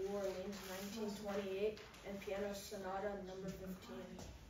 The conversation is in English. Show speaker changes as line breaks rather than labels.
New Orleans, 1928, and Piano Sonata Number 15.